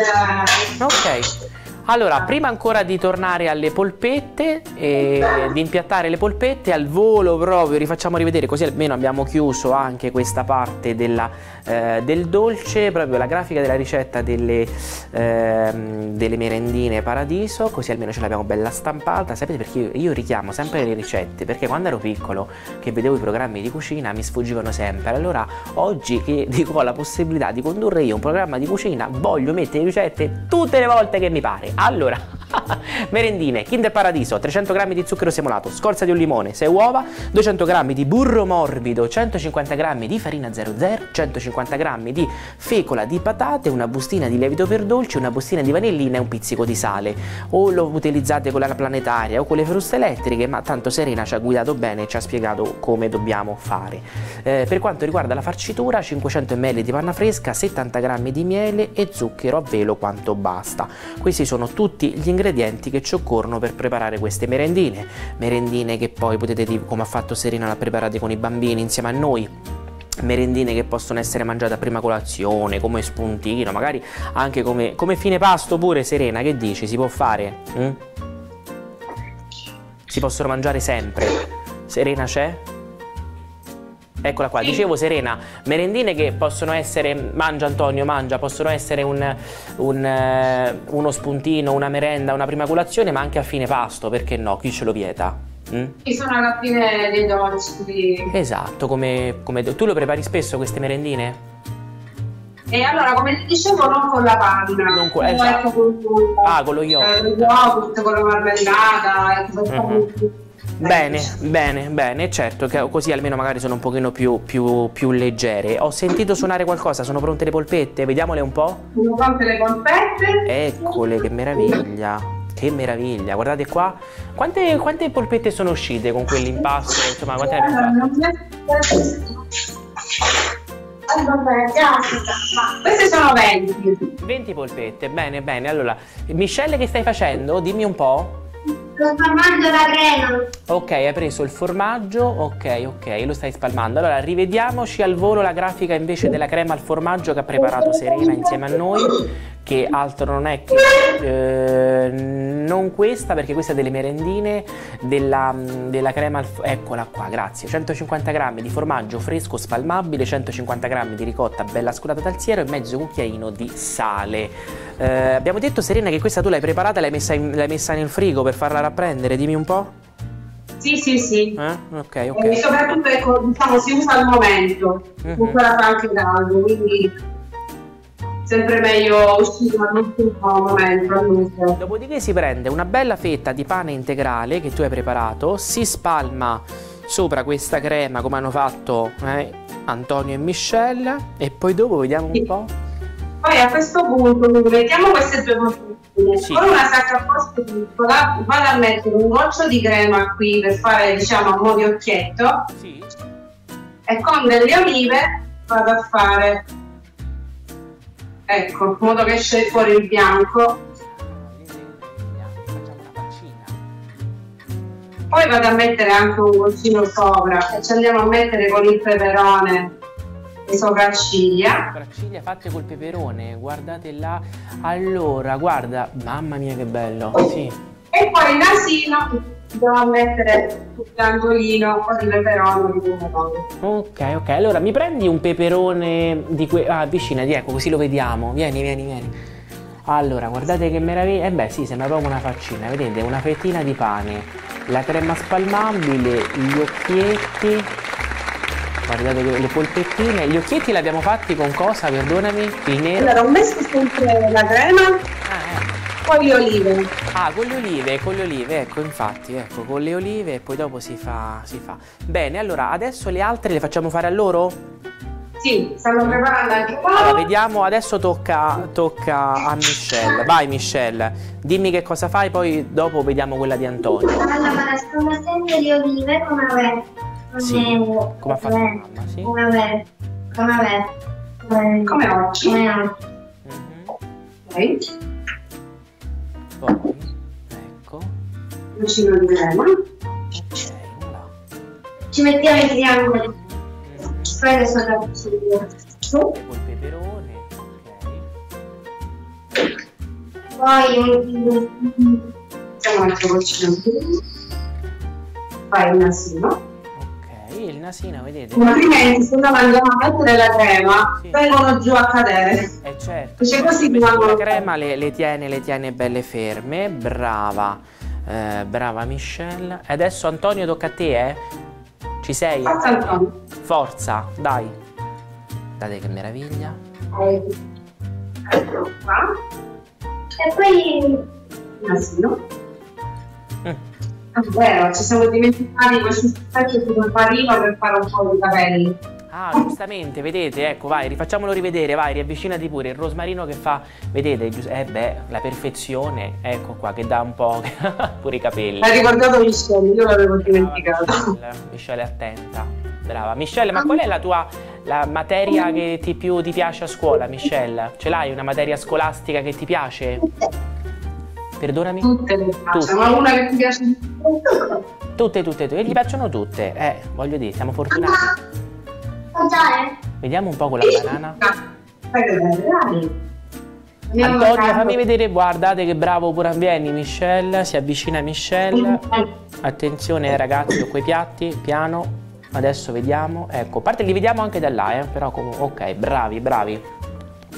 Ok. Allora, prima ancora di tornare alle polpette e di impiattare le polpette, al volo proprio rifacciamo rivedere, così almeno abbiamo chiuso anche questa parte della, eh, del dolce, proprio la grafica della ricetta delle, eh, delle, merendine paradiso, così almeno ce l'abbiamo bella stampata. Sapete perché io, io, richiamo sempre le ricette? Perché quando ero piccolo, che vedevo i programmi di cucina, mi sfuggivano sempre. Allora, oggi che <laughs> dico ho la possibilità di condurre io un programma di cucina, voglio mettere ricette tutte le volte che mi pare. Allora, <laughs> merendine, Kinder Paradiso, 300 g di zucchero semolato, scorza di un limone, 6 uova, 200 g di burro morbido, 150 g di farina 00, 150 g di fecola di patate, una bustina di lievito per dolci, una bustina di vanillina e un pizzico di sale. O lo utilizzate con la planetaria o con le fruste elettriche, ma tanto Serena ci ha guidato bene e ci ha spiegato come dobbiamo fare. Eh, per quanto riguarda la farcitura, 500 ml di panna fresca, 70 g di miele e zucchero a velo quanto basta. Questi sono tutti gli ingredienti che ci occorrono per preparare queste merendine. Merendine che poi potete, come ha fatto Serena, la preparate con i bambini insieme a noi merendine che possono essere mangiate a prima colazione, come spuntino, magari anche come, come fine pasto pure Serena, che dici? Si può fare? Mm? Si possono mangiare sempre. Serena c'è? Eccola qua, dicevo Serena, merendine che possono essere, mangia Antonio, mangia, possono essere un, un, uh, uno spuntino, una merenda, una prima colazione, ma anche a fine pasto, perché no? Chi ce lo vieta? Mm? Sono alla fine dei dolci. Esatto, come, come, tu lo prepari spesso queste merendine? E allora, come dicevo, non con la panna. Non con, esatto. con, con, ah, con lo yogurt. Eh, yogurt, con la marmellata, ecco, uh-huh. Bene, bene, bene, certo, così almeno magari sono un pochino più, più, più, leggere. Ho sentito suonare qualcosa, sono pronte le polpette, vediamole un po'. Sono pronte le polpette. Eccole, che meraviglia. Che meraviglia, guardate qua. Quante, quante polpette sono uscite con quell'impasto? Insomma, quante ne Queste sono 20. 20 polpette, bene, bene. Allora, Michelle che stai facendo? Dimmi un po'. Lo formaggio da crema. Ok, hai preso il formaggio, ok, ok, lo stai spalmando. Allora, rivediamoci al volo la grafica invece della crema al formaggio che ha preparato Serena insieme a noi, che altro non è che... Eh, non questa, perché questa è delle merendine della, della crema. Eccola qua, grazie. 150 g di formaggio fresco spalmabile, 150 g di ricotta bella scurata dal siero e mezzo cucchiaino di sale. Eh, abbiamo detto, Serena, che questa tu l'hai preparata, l'hai messa, in, l'hai messa nel frigo per farla rapprendere, dimmi un po'. Sì, sì, sì. Eh? Ok, ok. E soprattutto, ecco, diciamo, si usa al momento, con quella fa anche caldo, quindi sempre meglio uscire dall'ultimo momento. Dopodiché si prende una bella fetta di pane integrale che tu hai preparato, si spalma sopra questa crema come hanno fatto eh, Antonio e Michelle e poi dopo vediamo un po'. Poi a questo punto mettiamo queste due polpette Sì. Con una sacca a posto piccola vado a mettere un goccio di crema qui per fare diciamo a mo' di occhietto sì. e con delle olive vado a fare ecco in modo che esce fuori il bianco poi vado a mettere anche un goccino sopra e ci andiamo a mettere con il peperone le sopracciglia. Sopracciglia fatte col peperone, guardate là. Allora, guarda, mamma mia che bello. Sì. E poi il nasino devo mettere po' di peperone di peperone. Ok, ok. Allora mi prendi un peperone di que... Ah, avvicinati, ecco, così lo vediamo. Vieni, vieni, vieni. Allora, guardate che meraviglia. Eh beh, sì, sembra proprio una faccina. Vedete, una fettina di pane, la crema spalmabile, gli occhietti guardate le polpettine gli occhietti li abbiamo fatti con cosa perdonami il nero allora ho messo sempre la crema poi le olive ah con le olive con le olive ecco infatti ecco con le olive e poi dopo si fa si fa bene allora adesso le altre le facciamo fare a loro sì, stanno preparando anche loro. Allora, vediamo, adesso tocca, tocca a Michelle. Vai Michelle, dimmi che cosa fai, poi dopo vediamo quella di Antonio. Allora, sto mettendo le olive come avete sì. Come ha fatto mamma, sì? Come me. Come me. Come, oggi. Come oggi. Mm-hmm. Ok. Poi, ecco. Vicino di crema. Ok, voilà. Ci mettiamo i triangoli. Poi adesso la Su. Col peperone, ok. Poi Facciamo un altro goccino di Fai il nasino il nasino, vedete? Ma altrimenti se non andiamo a mettere la crema, sì. vengono giù a cadere. Eh certo. Cioè così la crema le, le, tiene, le tiene belle ferme, brava. Eh, brava Michelle. E adesso Antonio tocca a te, eh? Ci sei? Forza Antonio. Forza, dai. Guardate che meraviglia. Ecco qua. E poi il nasino. Vero, ci siamo dimenticati questi specchi sul panino per fare un po' di capelli. Ah, giustamente, vedete, ecco, vai, rifacciamolo rivedere, vai, riavvicinati pure, il rosmarino che fa, vedete, eh beh, la perfezione, ecco qua, che dà un po' <laughs> pure i capelli. Hai ricordato Michelle, io l'avevo dimenticato. Michelle, Michelle attenta, brava. Michelle, ma qual è la tua la materia che ti più ti piace a scuola, Michelle? Ce l'hai una materia scolastica che ti piace? Perdonami? Tutte le piacciono, ma una che ti piace di più? Tutte, tutte, tutte. Gli piacciono tutte. Eh, voglio dire, siamo fortunati. Mangiare? Vediamo un po' con la banana. Antonio, fammi vedere, guardate che bravo pure vieni Michelle, si avvicina Michelle. Attenzione ragazzi con quei piatti, piano. Adesso vediamo. Ecco, a parte li vediamo anche da là, eh, però comunque ok, bravi, bravi.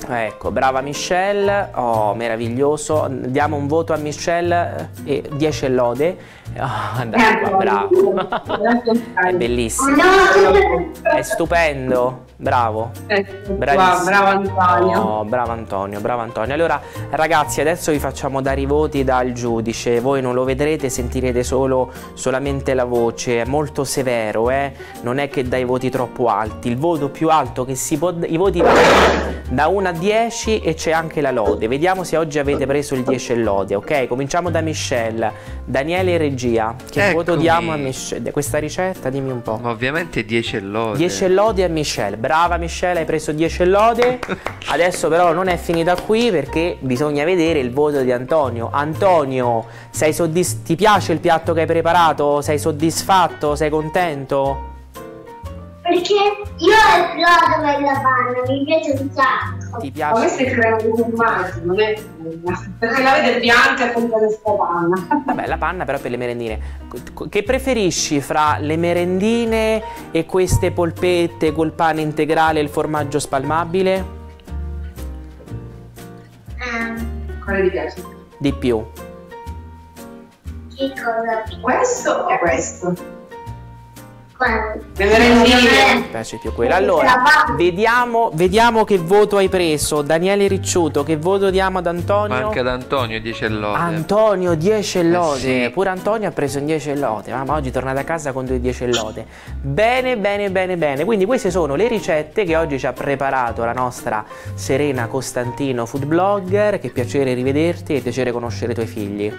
Ecco, brava Michelle, oh meraviglioso, diamo un voto a Michelle e 10 lode. Oh, <laughs> dai, qua, bravo, è bellissimo, è stupendo. Bravo. Eh, Bravissimo. bravo Antonio. Oh, bravo Antonio, bravo Antonio. Allora, ragazzi, adesso vi facciamo dare i voti dal giudice. Voi non lo vedrete, sentirete solo solamente la voce. È molto severo, eh? Non è che dai voti troppo alti. Il voto più alto che si può i voti vanno da 1 a 10 e c'è anche la lode. Vediamo se oggi avete preso il 10 e lode, ok? Cominciamo da Michelle. Daniele e regia. Che Eccomi. voto diamo a Michelle? Questa ricetta, dimmi un po'. Ma ovviamente 10 e lode. 10 e lode a Michelle. Brava Michelle, hai preso 10 lode. <laughs> Adesso però non è finita qui perché bisogna vedere il voto di Antonio. Antonio, ti piace il piatto che hai preparato? Sei soddisfatto? Sei contento? Perché io adoro quella panna, mi piace un sacco. Ti Ma piace? questa è crema di formaggio, non è perché la vede bianca e con questa panna. Vabbè, la panna però per le merendine. Che preferisci fra le merendine e queste polpette col pane integrale e il formaggio spalmabile? Ah, Quale ti piace? Di più. che cosa? Questo o questo? Mi piace più quello. Allora, vediamo, vediamo che voto hai preso. Daniele Ricciuto, che voto diamo ad Antonio? Ma anche ad Antonio 10 lode. Antonio 10 lode. Eh sì. Pure Antonio ha preso 10 lode. Ma oggi è tornato a casa con due 10 lode. Bene, bene, bene, bene. Quindi queste sono le ricette che oggi ci ha preparato la nostra Serena Costantino food blogger. Che piacere rivederti e piacere conoscere i tuoi figli.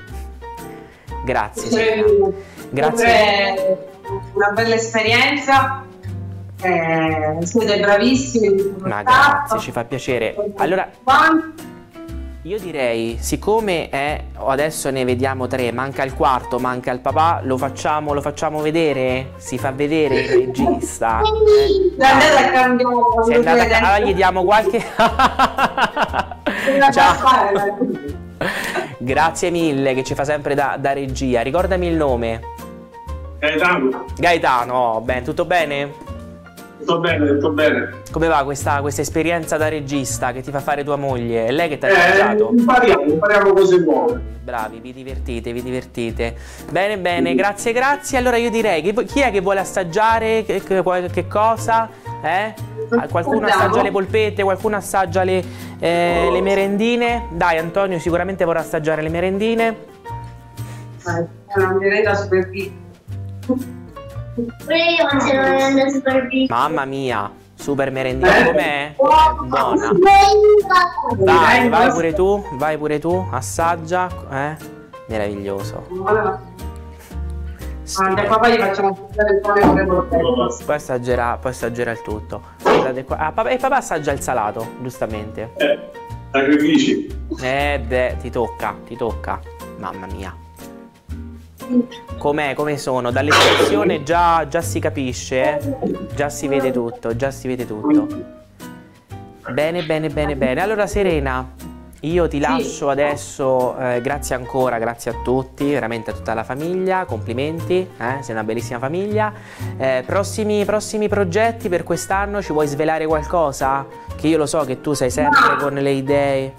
Grazie. Serena. Grazie una bella esperienza. Eh, siete bravissimi. Ma grazie, ci fa piacere. Allora, io direi, siccome è, adesso ne vediamo tre, manca il quarto, manca il papà, lo facciamo, lo facciamo vedere? Si fa vedere il regista? È andata a cambiare. Si è andata a... Allora gli diamo qualche... Ciao. Grazie mille che ci fa sempre da, da regia. Ricordami il nome. Gaetano. Gaetano, oh, ben, tutto bene? Tutto bene, tutto bene. Come va questa, questa, esperienza da regista che ti fa fare tua moglie? È lei che ti ha eh, ingaggiato? Impariamo, impariamo cose buone. Bravi, vi divertite, vi divertite. Bene, bene, grazie, grazie. Allora io direi, che, chi è che vuole assaggiare che, che, che cosa? Eh? Qualcuno assaggia le polpette, qualcuno assaggia le, eh, le merendine? Dai Antonio sicuramente vorrà assaggiare le merendine. Dai, è una merenda super piccola. Pure io mangio la merenda super piccola. Mamma mia, super merendina Eh? com'è? Buona. Buona. Vai, vai pure tu, vai pure tu, assaggia, eh? Meraviglioso. Anche a papà gli facciamo assaggiare il pane le polpette. Poi assaggerà, poi assaggerà il tutto. Guardate qua. Ah, papà, e papà assaggia il salato, giustamente. Eh, sacrifici. Eh beh, ti tocca, ti tocca. Mamma mia. Com'è, come sono? Dall'espressione già, già si capisce, eh? Già si vede tutto, già si vede tutto. Bene, bene, bene, bene. Allora Serena, io ti lascio adesso, eh, grazie ancora, grazie a tutti, veramente a tutta la famiglia, complimenti, eh? sei una bellissima famiglia. Eh, prossimi, prossimi progetti per quest'anno, ci vuoi svelare qualcosa? Che io lo so che tu sei sempre con le idee,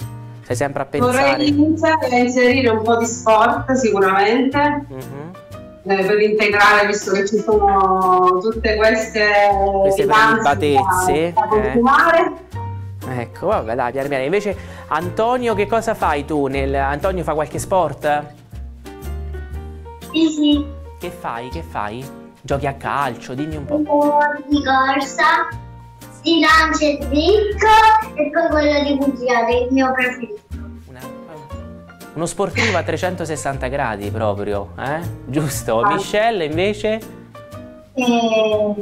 sei sempre a pensare. Vorrei iniziare a inserire un po' di sport sicuramente. Mhm. eh, per integrare, visto che ci sono tutte queste, Queste prelibatezze, da, da eh. Ecco, vabbè, dai, piano piano. Invece, Antonio, che cosa fai tu? Nel... Antonio fa qualche sport? Sì, sì. Che fai? Che fai? Giochi a calcio? Dimmi un po'. Un po' di corsa, si lancia il dritto e poi quello di bugiare, il mio preferito. Una- Uno sportivo a 360 gradi proprio, eh? Giusto? Ah. Michelle invece? E...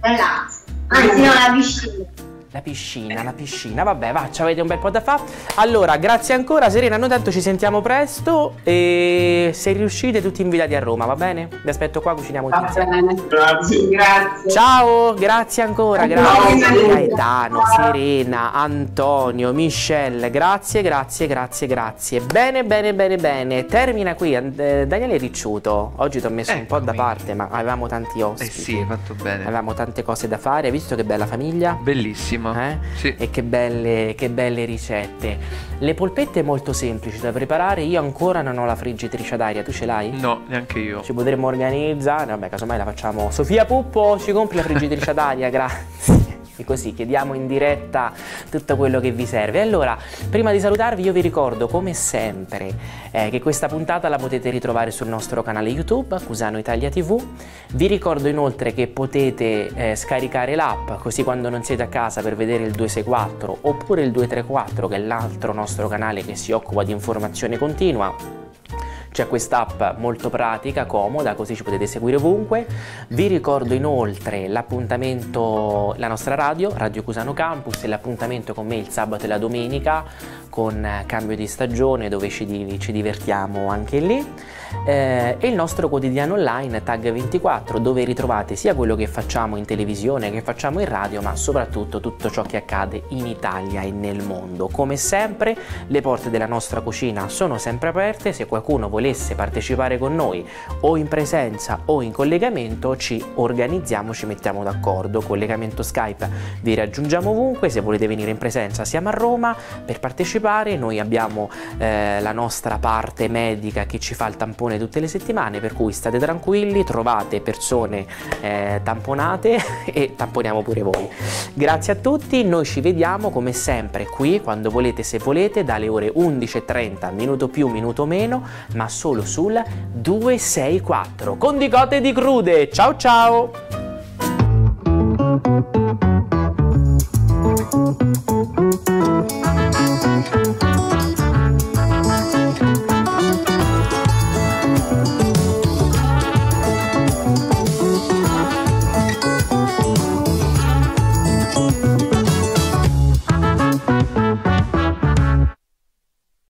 Relax. Anzi, no, la piscina. La piscina, la piscina, vabbè, va, ci avete un bel po' da fare. Allora, grazie ancora, Serena, noi tanto ci sentiamo presto e se riuscite tutti invitati a Roma, va bene? Vi aspetto qua, cuciniamo tutti Va insieme. Grazie. Grazie. Ciao, grazie ancora, grazie Ciao. Gaetano, Serena, Antonio, Michelle, grazie, grazie, grazie, grazie. Bene, bene, bene, bene. Termina qui eh, Daniele Ricciuto. Oggi ti ho messo un po' da Eccomi. parte, ma avevamo tanti Eh ospiti. sì, hai fatto bene. Avevamo tante cose da fare, hai visto che bella famiglia? Bellissimo. Eh? Sì. E che belle, che belle ricette. Le polpette molto semplici da preparare. Io ancora non ho la friggitrice ad aria, tu ce l'hai? No, neanche io. Ci potremmo organizzare, vabbè, casomai la facciamo. Sofia Puppo, ci compri la friggitrice ad aria, <laughs> grazie. E così chiediamo in diretta tutto quello che vi serve. Allora, prima di salutarvi, io vi ricordo come sempre eh, che questa puntata la potete ritrovare sul nostro canale YouTube, Cusano Italia TV. Vi ricordo inoltre che potete eh, scaricare l'app, così quando non siete a casa per vedere il 264 oppure il 234, che è l'altro nostro canale che si occupa di informazione continua. C'è quest'app molto pratica, comoda, così ci potete seguire ovunque. Vi ricordo inoltre l'appuntamento, la nostra radio, Radio Cusano Campus, e l'appuntamento con me il sabato e la domenica con cambio di stagione dove ci, ci divertiamo anche lì. Eh, e il nostro quotidiano online Tag24 dove ritrovate sia quello che facciamo in televisione che facciamo in radio ma soprattutto tutto ciò che accade in Italia e nel mondo. Come sempre le porte della nostra cucina sono sempre aperte. Se qualcuno volesse partecipare con noi o in presenza o in collegamento ci organizziamo ci mettiamo d'accordo. Collegamento Skype vi raggiungiamo ovunque. Se volete venire in presenza siamo a Roma. Per partecipare noi abbiamo eh, la nostra parte medica che ci fa il tampone tampone tutte le settimane, per cui state tranquilli, trovate persone eh, tamponate <laughs> e tamponiamo pure voi. Grazie a tutti, noi ci vediamo come sempre qui quando volete se volete dalle ore 11.30, minuto più, minuto meno, ma solo sul 264 con di cotte e di crude. Ciao ciao!